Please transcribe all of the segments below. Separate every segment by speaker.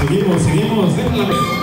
Speaker 1: Seguimos, seguimos, déjala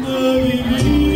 Speaker 1: The you.